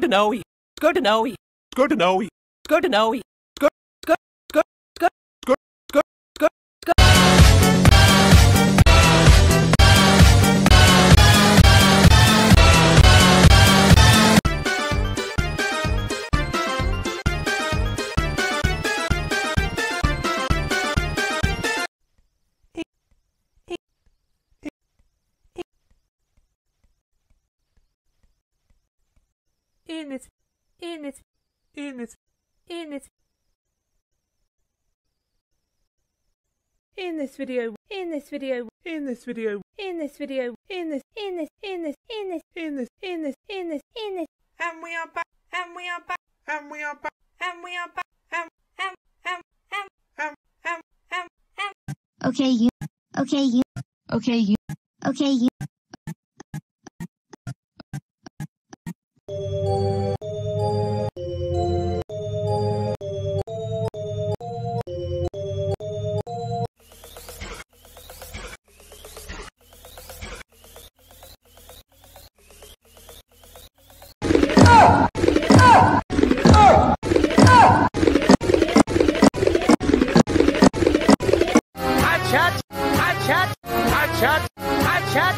good to know you. It's good to know you. It's good to know you. It's good to know you. In this in this in this in this in this video in this video in this video in this video in this in this in this in this in this in this in this in this and we are back and we are back and we are back and we are back and and and and and and and Okay, you. Okay, you. Okay, you. Okay, you. Shot. Hot shot. Hot shot.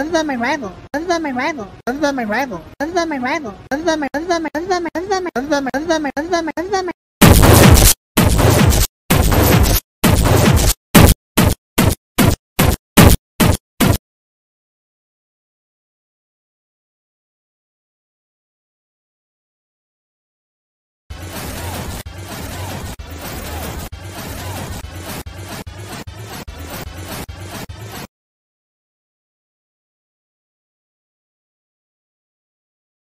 Unza my rival. Unza my rival. Unza my rival. Unza my rival. Unza my. Unza my. Unza my. Unza my. Unza my. Unza my. Unza my. Unza my.